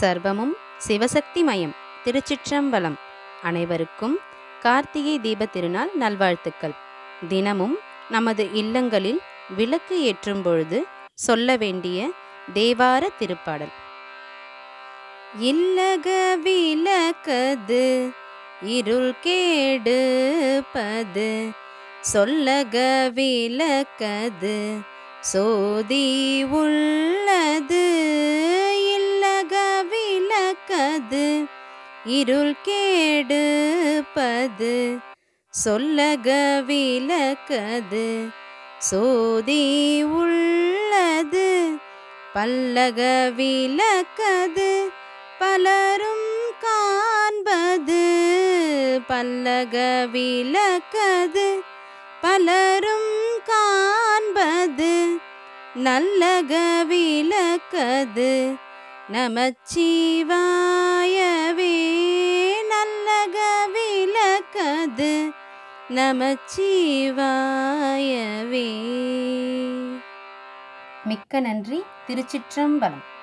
சர்வமும் சிவசக்திமயம் திருச்சிற்றம்பலம். அனைவருக்கும் கார்த்திகை தீப திருநாள் நல்வாழ்த்துக்கள். தினமும் நமது இல்லங்களில் விளக்கு ஏற்றும் பொழுது சொல்ல வேண்டிய தேவார திருப்பாடல். இல்லக விளக்கது இருள் கேடுப்பது சொல்லக விளக்கது சோதி உள்ளது. இருள் கேடுப்பது சொல்லக விளக்கது சோதி உள்ளது பல்லக விளக்கது பலரும் காண்பது பல்லக விளக்கது பலரும் காண்பது நல்லக விளக்கது நமச்சிவாயவே நமது நமச்சிவாயவே. மிக்க நன்றி. திருச்சிற்றம்பலம்.